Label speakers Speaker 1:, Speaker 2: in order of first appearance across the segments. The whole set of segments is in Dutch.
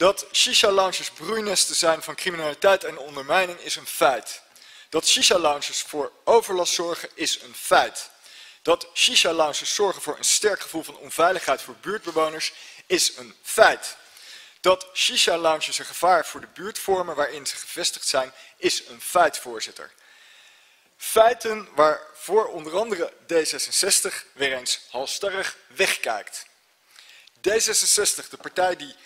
Speaker 1: Dat shisha-lounges broeinesten zijn van criminaliteit en ondermijning is een feit. Dat shisha-lounges voor overlast zorgen is een feit. Dat shisha-lounges zorgen voor een sterk gevoel van onveiligheid voor buurtbewoners is een feit. Dat shisha-lounges een gevaar voor de buurt vormen waarin ze gevestigd zijn is een feit, voorzitter. Feiten waarvoor onder andere D66 weer eens halstarrig wegkijkt. D66, de partij die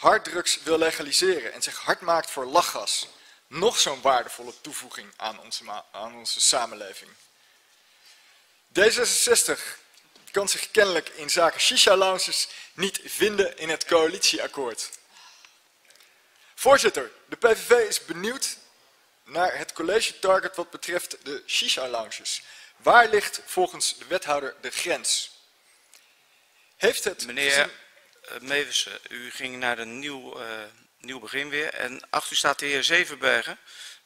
Speaker 1: harddrugs wil legaliseren en zich hard maakt voor lachgas. Nog zo'n waardevolle toevoeging aan onze, aan onze samenleving. D66 kan zich kennelijk in zaken shisha-lounges niet vinden in het coalitieakkoord. Voorzitter, de PVV is benieuwd naar het college target wat betreft de shisha-lounges. Waar ligt volgens de wethouder de grens?
Speaker 2: Heeft het... Meneer Mevissen, u ging naar een nieuw, uh, nieuw begin weer. En achter u staat de heer Zevenbergen,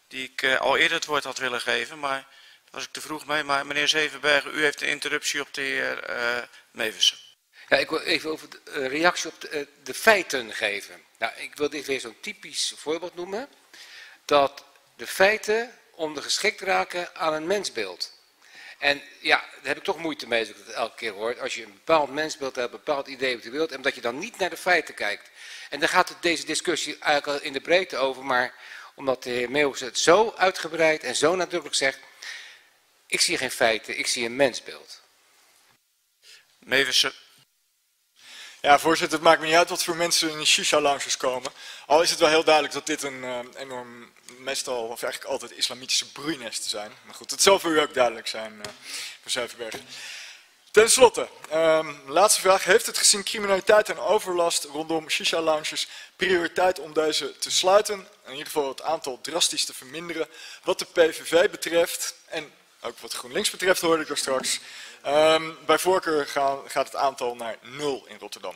Speaker 2: die ik uh, al eerder het woord had willen geven, maar daar was ik te vroeg mee. Maar meneer Zevenbergen, u heeft een interruptie op de heer Mevissen.
Speaker 3: Ja, ik wil even over de reactie op de, de feiten geven. Nou, ik wil dit weer zo'n typisch voorbeeld noemen. Dat de feiten ondergeschikt raken aan een mensbeeld. En ja, daar heb ik toch moeite mee als ik het elke keer hoor. Als je een bepaald mensbeeld hebt, een bepaald idee wat je wilt, en dat je dan niet naar de feiten kijkt. En daar gaat deze discussie eigenlijk al in de breedte over, maar omdat de heer Meeuwis het zo uitgebreid en zo nadrukkelijk zegt, ik zie geen feiten, ik zie een mensbeeld.
Speaker 2: Meeuwissen.
Speaker 1: Ja, voorzitter, het maakt me niet uit wat voor mensen in shisha-lounges komen. Al is het wel heel duidelijk dat dit een uh, enorm, meestal, of eigenlijk altijd islamitische broeinesten zijn. Maar goed, het zal voor u ook duidelijk zijn, uh, voor Zuiverberg. Ten slotte, um, laatste vraag. Heeft het gezien criminaliteit en overlast rondom shisha-lounges prioriteit om deze te sluiten? In ieder geval het aantal drastisch te verminderen. Wat de PVV betreft, en ook wat GroenLinks betreft hoorde ik er straks, Um, bij voorkeur gaan, gaat het aantal naar nul in Rotterdam.